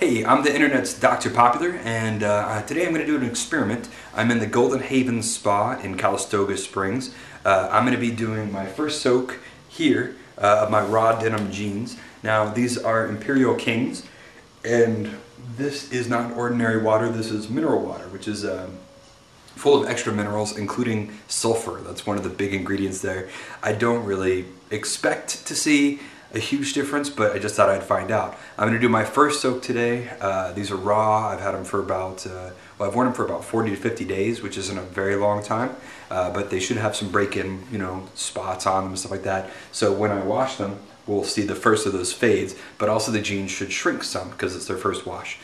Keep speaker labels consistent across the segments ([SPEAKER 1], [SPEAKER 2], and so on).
[SPEAKER 1] Hey, I'm the internet's Dr. Popular, and uh, today I'm going to do an experiment. I'm in the Golden Haven Spa in Calistoga Springs. Uh, I'm going to be doing my first soak here uh, of my raw denim jeans. Now, these are Imperial Kings, and this is not ordinary water, this is mineral water, which is um, full of extra minerals, including sulfur. That's one of the big ingredients there. I don't really expect to see a huge difference, but I just thought I'd find out. I'm gonna do my first soak today. Uh, these are raw. I've had them for about, uh, well, I've worn them for about 40 to 50 days, which isn't a very long time, uh, but they should have some break-in, you know, spots on them and stuff like that. So when I wash them, we'll see the first of those fades, but also the jeans should shrink some because it's their first wash.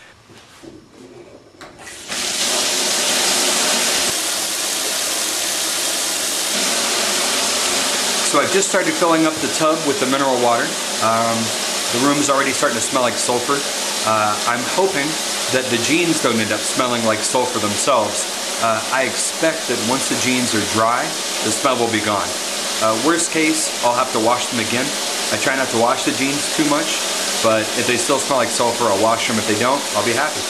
[SPEAKER 1] So I've just started filling up the tub with the mineral water. Um, the room is already starting to smell like sulfur. Uh, I'm hoping that the jeans don't end up smelling like sulfur themselves. Uh, I expect that once the jeans are dry, the smell will be gone. Uh, worst case, I'll have to wash them again. I try not to wash the jeans too much, but if they still smell like sulfur, I'll wash them. If they don't, I'll be happy.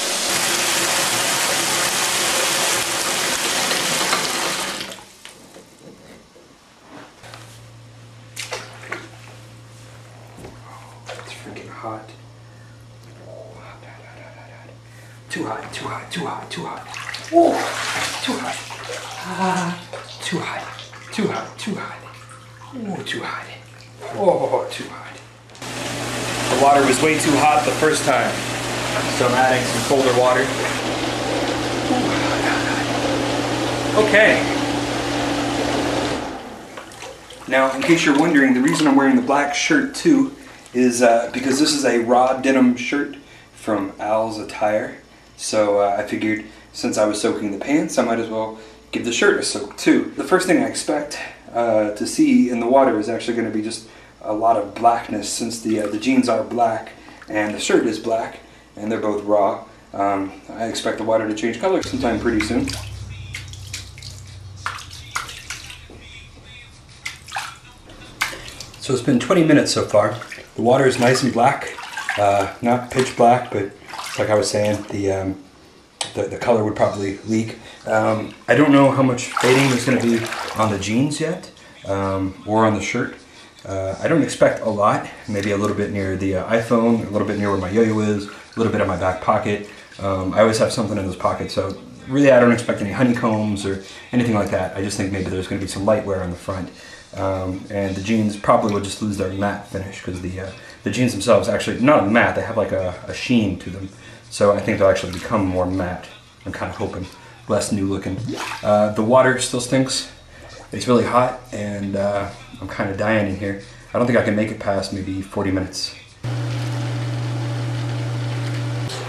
[SPEAKER 1] Hot. Too hot, too hot, too hot, too hot. Whoa, too hot. Ah, too hot, too hot, too hot. Oh, too hot. Oh, too hot. The water was way too hot the first time, so I'm adding some colder water. Okay. Now, in case you're wondering, the reason I'm wearing the black shirt too is uh, because this is a raw denim shirt from Al's Attire. So uh, I figured since I was soaking the pants, I might as well give the shirt a soak too. The first thing I expect uh, to see in the water is actually going to be just a lot of blackness since the, uh, the jeans are black and the shirt is black and they're both raw. Um, I expect the water to change color sometime pretty soon. So it's been 20 minutes so far. The water is nice and black, uh, not pitch black, but like I was saying, the um, the, the, color would probably leak. Um, I don't know how much fading there's going to be on the jeans yet, um, or on the shirt. Uh, I don't expect a lot, maybe a little bit near the uh, iPhone, a little bit near where my yo-yo is, a little bit in my back pocket. Um, I always have something in those pockets, so really I don't expect any honeycombs or anything like that. I just think maybe there's going to be some light wear on the front. Um, and the jeans probably will just lose their matte finish because the uh, the jeans themselves actually not matte they have like a, a, sheen to them. So I think they'll actually become more matte I'm kind of hoping. Less new looking. Uh, the water still stinks. It's really hot and uh, I'm kind of dying in here. I don't think I can make it past maybe 40 minutes.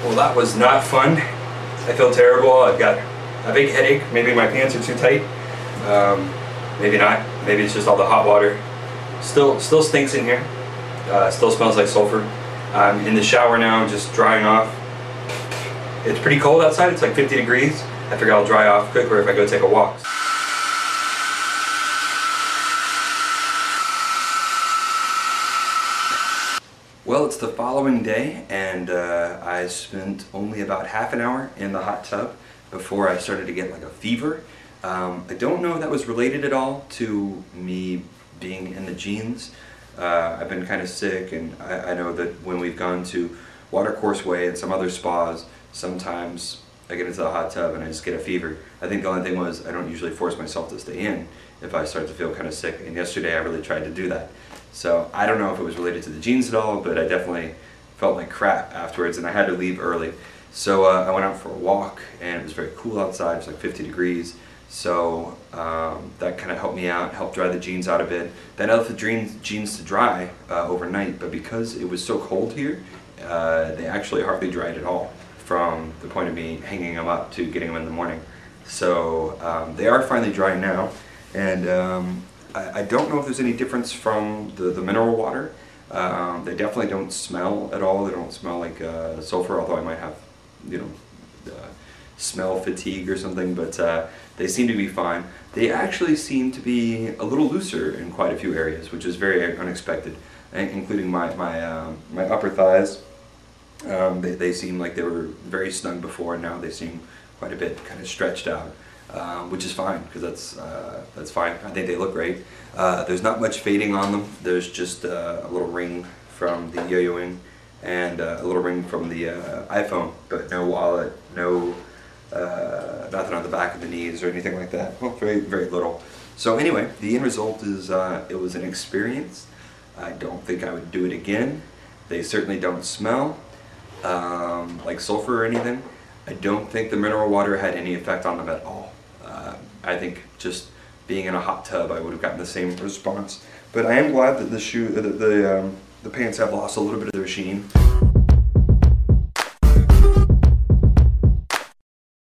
[SPEAKER 1] Well that was not fun I feel terrible I've got a big headache maybe my pants are too tight um, maybe not Maybe it's just all the hot water. Still, still stinks in here. Uh, still smells like sulfur. I'm in the shower now, just drying off. It's pretty cold outside. It's like 50 degrees. I figure I'll dry off quicker if I go take a walk. Well, it's the following day, and uh, I spent only about half an hour in the hot tub before I started to get like a fever. Um, I don't know if that was related at all to me being in the jeans. Uh, I've been kind of sick and I, I, know that when we've gone to Watercourse Way and some other spas, sometimes I get into the hot tub and I just get a fever. I think the only thing was I don't usually force myself to stay in if I start to feel kind of sick and yesterday I really tried to do that. So I don't know if it was related to the jeans at all, but I definitely felt like crap afterwards and I had to leave early. So uh, I went out for a walk and it was very cool outside, it was like 50 degrees. So um, that kind of helped me out, helped dry the jeans out a bit. That helped the jeans, jeans to dry uh, overnight, but because it was so cold here, uh, they actually hardly dried at all from the point of me hanging them up to getting them in the morning. So um, they are finally dry now, and um, I, don't know if there's any difference from the, the mineral water. Um, they definitely don't smell at all. They don't smell like uh, sulfur, although I might have, you know, smell fatigue or something, but uh, they seem to be fine. They actually seem to be a little looser in quite a few areas, which is very unexpected, including my, my, uh, my upper thighs. Um, they, they seem like they were very snug before, and now they seem quite a bit kind of stretched out, um, which is fine because that's uh, that's fine. I think they look great. Uh, there's not much fading on them. There's just uh, a little ring from the Yo-Yo Wing and uh, a little ring from the uh, iPhone, but no wallet, no uh, nothing on the back of the knees or anything like that. Well, very very little. So anyway, the end result is it was an experience. I don't think I would do it again. They certainly don't smell um, like sulfur or anything. I don't think the mineral water had any effect on them at all. Uh, I think just being in a hot tub, I would have gotten the same response. But I am glad that the shoe, that the um, the pants have lost a little bit of their sheen.